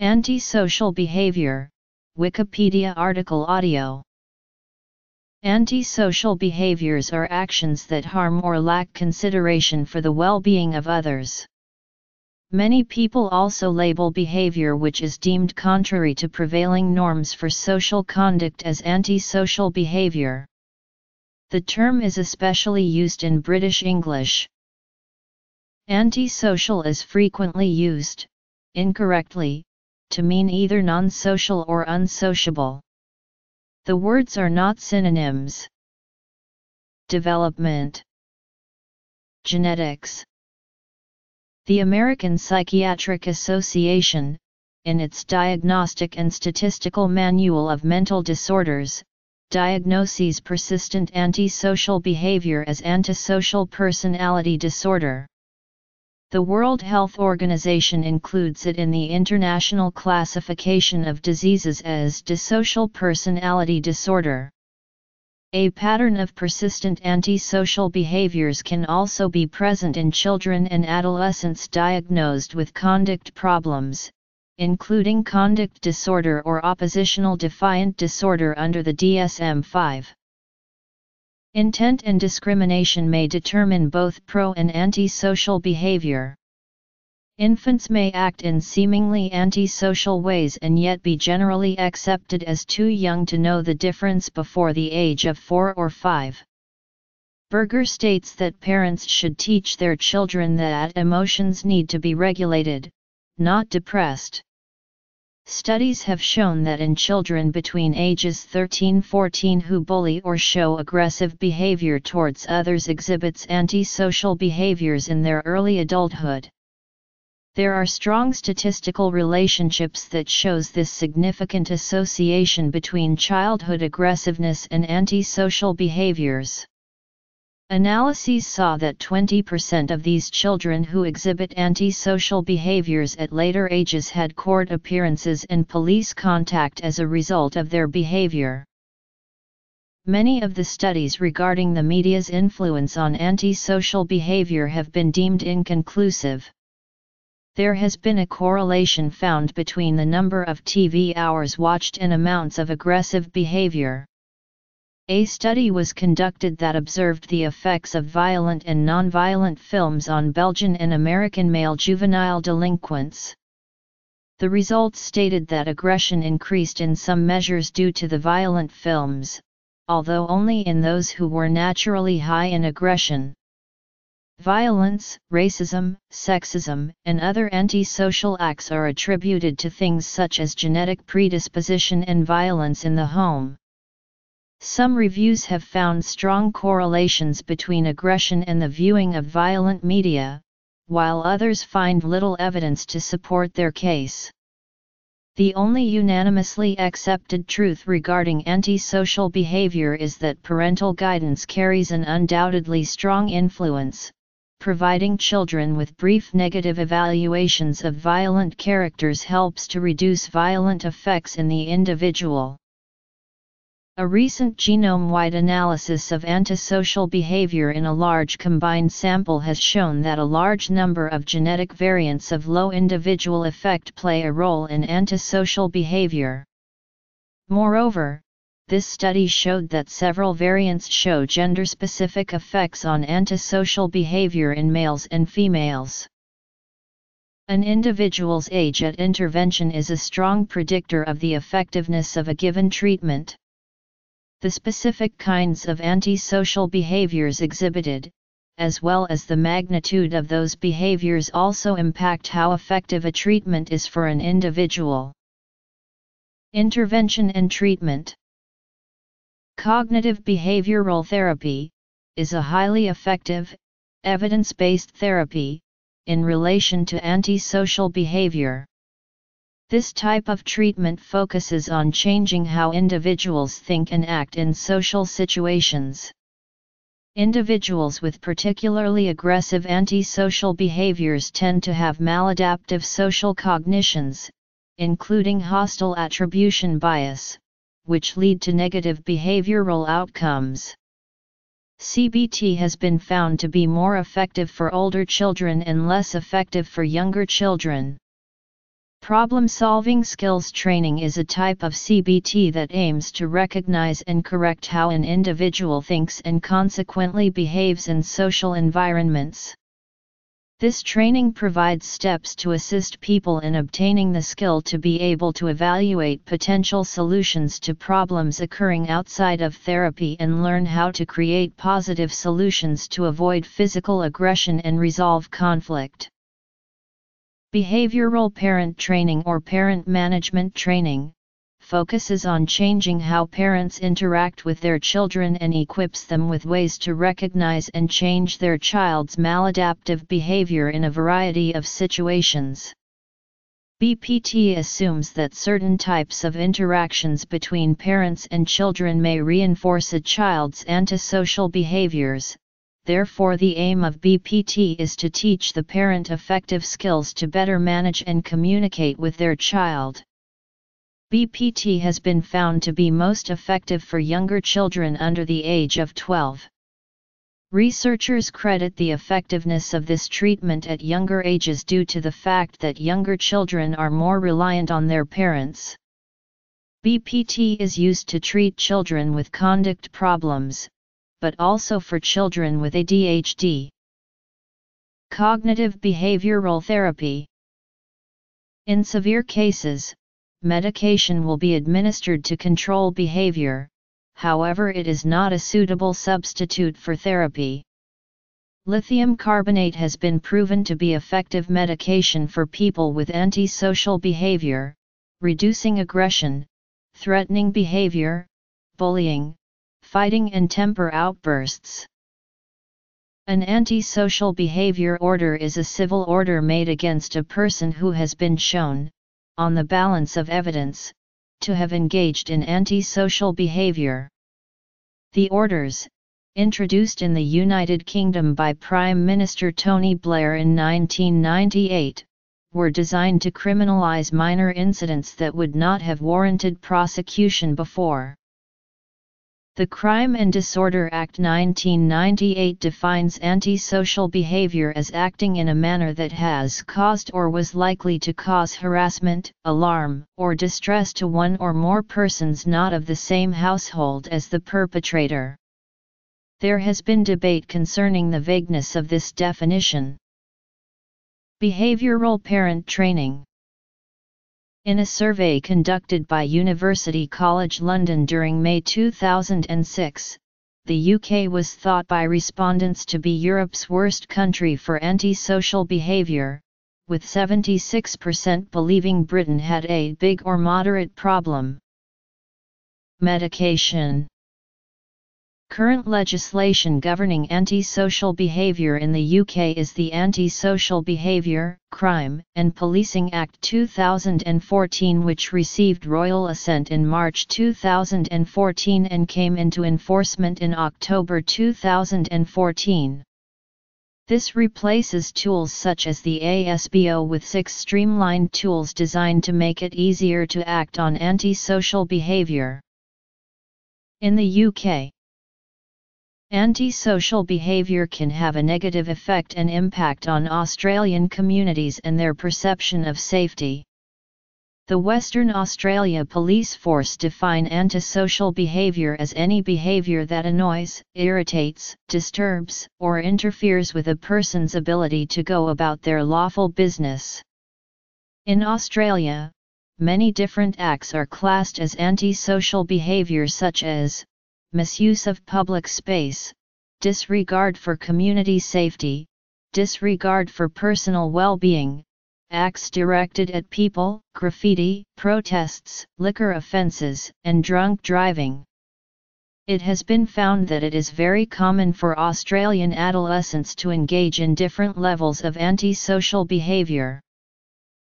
Antisocial behavior, Wikipedia article audio. Antisocial behaviors are actions that harm or lack consideration for the well-being of others. Many people also label behavior which is deemed contrary to prevailing norms for social conduct as antisocial behavior. The term is especially used in British English. Antisocial is frequently used, incorrectly, to mean either non-social or unsociable. The words are not synonyms. Development Genetics The American Psychiatric Association, in its Diagnostic and Statistical Manual of Mental Disorders, diagnoses persistent antisocial behavior as antisocial personality disorder. The World Health Organization includes it in the International Classification of Diseases as dissocial personality disorder. A pattern of persistent antisocial behaviors can also be present in children and adolescents diagnosed with conduct problems, including conduct disorder or oppositional defiant disorder under the DSM-5. Intent and discrimination may determine both pro and antisocial behavior. Infants may act in seemingly antisocial ways and yet be generally accepted as too young to know the difference before the age of 4 or 5. Berger states that parents should teach their children that emotions need to be regulated, not depressed. Studies have shown that in children between ages 13-14 who bully or show aggressive behavior towards others exhibits antisocial behaviors in their early adulthood. There are strong statistical relationships that shows this significant association between childhood aggressiveness and antisocial behaviors. Analyses saw that 20% of these children who exhibit antisocial behaviors at later ages had court appearances and police contact as a result of their behavior. Many of the studies regarding the media's influence on antisocial behavior have been deemed inconclusive. There has been a correlation found between the number of TV hours watched and amounts of aggressive behavior. A study was conducted that observed the effects of violent and nonviolent films on Belgian and American male juvenile delinquents. The results stated that aggression increased in some measures due to the violent films, although only in those who were naturally high in aggression. Violence, racism, sexism, and other antisocial acts are attributed to things such as genetic predisposition and violence in the home. Some reviews have found strong correlations between aggression and the viewing of violent media, while others find little evidence to support their case. The only unanimously accepted truth regarding antisocial behavior is that parental guidance carries an undoubtedly strong influence, providing children with brief negative evaluations of violent characters helps to reduce violent effects in the individual. A recent genome-wide analysis of antisocial behavior in a large combined sample has shown that a large number of genetic variants of low individual effect play a role in antisocial behavior. Moreover, this study showed that several variants show gender-specific effects on antisocial behavior in males and females. An individual's age at intervention is a strong predictor of the effectiveness of a given treatment. The specific kinds of antisocial behaviors exhibited, as well as the magnitude of those behaviors also impact how effective a treatment is for an individual. Intervention and treatment Cognitive behavioral therapy is a highly effective, evidence-based therapy in relation to antisocial behavior. This type of treatment focuses on changing how individuals think and act in social situations. Individuals with particularly aggressive antisocial behaviors tend to have maladaptive social cognitions, including hostile attribution bias, which lead to negative behavioral outcomes. CBT has been found to be more effective for older children and less effective for younger children. Problem-solving skills training is a type of CBT that aims to recognize and correct how an individual thinks and consequently behaves in social environments. This training provides steps to assist people in obtaining the skill to be able to evaluate potential solutions to problems occurring outside of therapy and learn how to create positive solutions to avoid physical aggression and resolve conflict. Behavioral parent training or parent management training focuses on changing how parents interact with their children and equips them with ways to recognize and change their child's maladaptive behavior in a variety of situations. BPT assumes that certain types of interactions between parents and children may reinforce a child's antisocial behaviors, therefore the aim of BPT is to teach the parent effective skills to better manage and communicate with their child. BPT has been found to be most effective for younger children under the age of 12. Researchers credit the effectiveness of this treatment at younger ages due to the fact that younger children are more reliant on their parents. BPT is used to treat children with conduct problems, but also for children with ADHD. Cognitive behavioral therapy In severe cases, medication will be administered to control behavior, however it is not a suitable substitute for therapy. Lithium carbonate has been proven to be effective medication for people with antisocial behavior, reducing aggression, threatening behavior, bullying, fighting and temper outbursts. An antisocial behavior order is a civil order made against a person who has been shown, on the balance of evidence, to have engaged in antisocial behavior. The orders, introduced in the United Kingdom by Prime Minister Tony Blair in 1998, were designed to criminalize minor incidents that would not have warranted prosecution before. The Crime and Disorder Act 1998 defines antisocial behavior as acting in a manner that has caused or was likely to cause harassment, alarm, or distress to one or more persons not of the same household as the perpetrator. There has been debate concerning the vagueness of this definition. Behavioral parent training in a survey conducted by University College London during May 2006, the UK was thought by respondents to be Europe's worst country for antisocial behaviour, with 76% believing Britain had a big or moderate problem. Medication Current legislation governing antisocial behaviour in the UK is the Anti-Social Behaviour, Crime and Policing Act 2014 which received royal assent in March 2014 and came into enforcement in October 2014. This replaces tools such as the ASBO with six streamlined tools designed to make it easier to act on antisocial behaviour. In the UK Antisocial behaviour can have a negative effect and impact on Australian communities and their perception of safety. The Western Australia Police Force define antisocial behaviour as any behaviour that annoys, irritates, disturbs, or interferes with a person's ability to go about their lawful business. In Australia, many different acts are classed as antisocial behaviour such as misuse of public space, disregard for community safety, disregard for personal well-being, acts directed at people, graffiti, protests, liquor offences, and drunk driving. It has been found that it is very common for Australian adolescents to engage in different levels of antisocial behaviour.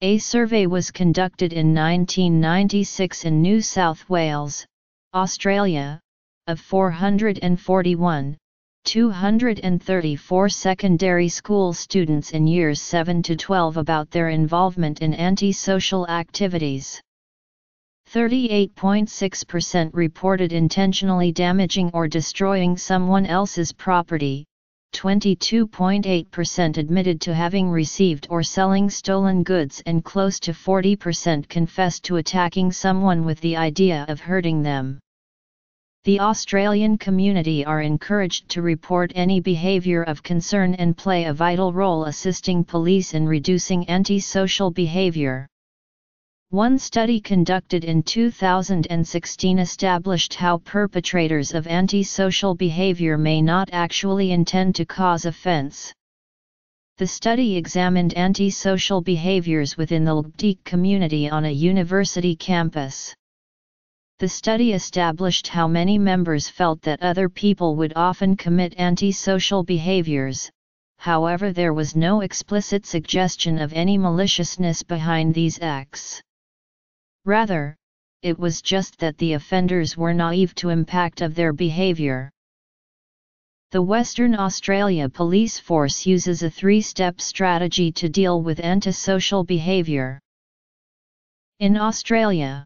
A survey was conducted in 1996 in New South Wales, Australia, of 441, 234 secondary school students in years 7 to 12 about their involvement in antisocial activities. 38.6% reported intentionally damaging or destroying someone else's property, 22.8% admitted to having received or selling stolen goods and close to 40% confessed to attacking someone with the idea of hurting them. The Australian community are encouraged to report any behaviour of concern and play a vital role assisting police in reducing antisocial behaviour. One study conducted in 2016 established how perpetrators of antisocial behavior may not actually intend to cause offense. The study examined antisocial behaviors within the LGBTQ community on a university campus. The study established how many members felt that other people would often commit antisocial behaviors, however there was no explicit suggestion of any maliciousness behind these acts. Rather, it was just that the offenders were naive to impact of their behavior. The Western Australia Police Force uses a three-step strategy to deal with antisocial behavior. In Australia,